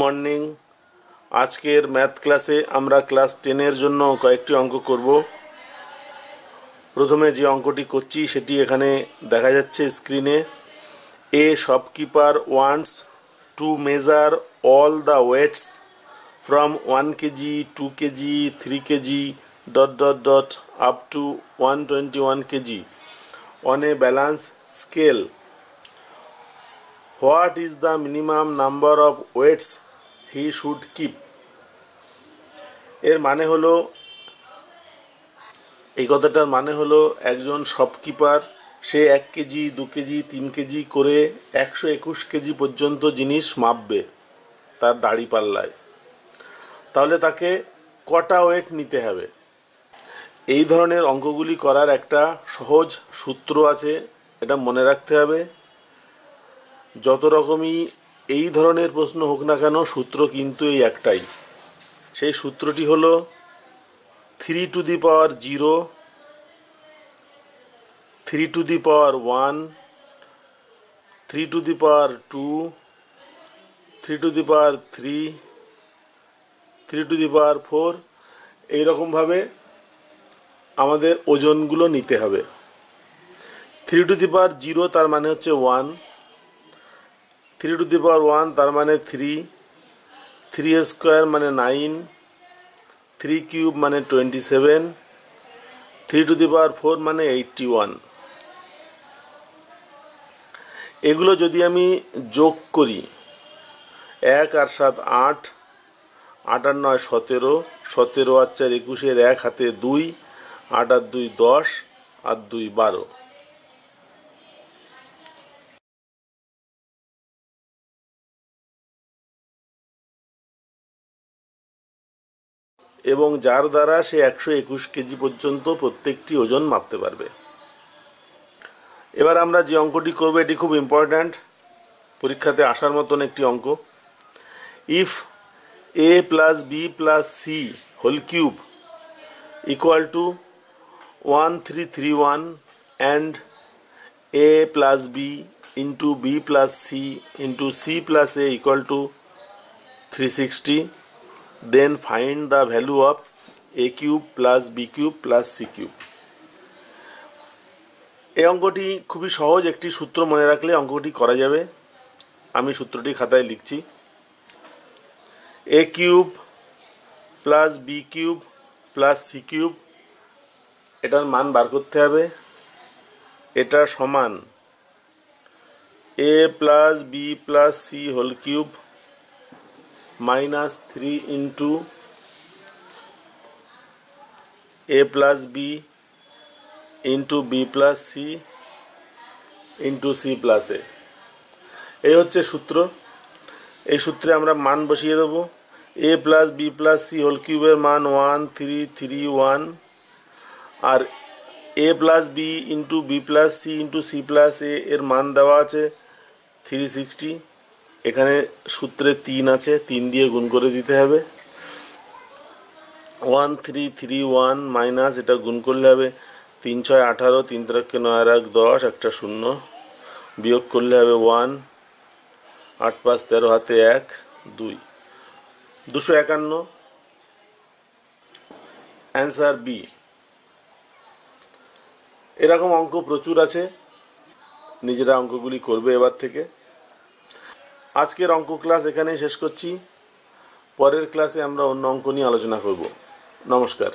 Morning আজকের math ক্লাসে আমরা ক্লাস টেনের জন্য কয়েকটি অঙ্ক করব। প্রথমে যে অঙ্কটি করছি সেটি এখানে দেখা যাচ্ছে স্ক্রিনে a. Shopkeeper wants to measure all the weights from one kg two kg three kg dot dot dot up to one twenty one kg on a balance scale what is the minimum number of weights he should keep. এর মানে হলো, এই কথাটার মানে হলো একজন shopkeeper, সে এক KG, দু কেজি, তিন কেজি করে একশো একুশ কেজি পর্যন্ত জিনিস মাপবে তার দাড়ি পাল্লায়। তাহলে তাকে কটা ওয়েট নিতে হবে? এই ধরনের অঙ্কগুলি করার একটা সহজ সূত্র আছে, এটা মনে রাখতে হবে। যত রকমই এই ধরনের প্রশ্ন হোক না কেন, সূত্র কিন্তু এই একটাই। সেই সূত্রটি হলো three to the power zero three to the power one three to the power two three to the power three three to the power four এইরকমভাবে আমাদের ওজনগুলো নিতে হবে। Three to the power zero তার মানে হচ্ছে one three to the power one তার মানে থ্রি থ্রি স্কোয়ার মানে নাইন থ্রি কিউব মানে twenty seven three to the power four মানে এইটটি ওয়ান এগুলো যদি আমি যোগ করি, এক আর সাত আট আট আর নয় সতেরো সতেরো আর চার একুশের এক হাতে দুই, আট আর দুই দশ, আর দুই বারো। এবং যার দ্বারা সে একশো একুশ কেজি পর্যন্ত প্রত্যেকটি ওজন মাপতে পারবে। এবার আমরা যে অঙ্কটি করব, এটি খুব ইম্পর্ট্যান্ট পরীক্ষাতে আসার মতন একটি অঙ্ক। If a plus b plus c whole cube equal to one three three one and a plus b into b plus c into c plus a equal to three sixty then find the value of a cube plus b cube plus c cube. এই অঙ্কটি খুবই সহজ একটি সূত্র মনে রাখলে অঙ্কটি করা যাবে। আমি সূত্রটি খাতায় লিখছি। A cube plus b cube plus c cube এটার মান বার করতে হবে। এটা সমান a plus b plus c whole cube minus 3 into a plus b into b plus c into c plus a এই হচ্ছে সূত্র। এই সূত্রে আমরা মান বসিয়ে দেবো। A plus b plus c whole কিউবের মান one three three one R a plus b into b plus c into c plus a এর মান দেওয়া আছে থ্রি সিক্সটি এখানে সূত্রে তিন আছে, তিন দিয়ে গুণ করে দিতে হবে। One, three three, one, minus, এটা গুণ করলে হবে তিন, ছয়, আঠারো, তিন তারকে নয়, এক, দশ, একটা শূন্য। বিয়োগ করলে হবে ওয়ান, আট, পাঁচ, তেরো, হাতে এক, দুই। দুশো একান্ন। Answer b. এরকম অঙ্ক প্রচুর আছে। নিজেরা অঙ্কগুলি করবে এবার থেকে। আজকের অঙ্ক ক্লাস এখানেই শেষ করছি। পরের ক্লাসে আমরা অন্য অঙ্ক নিয়ে আলোচনা করব। নমস্কার।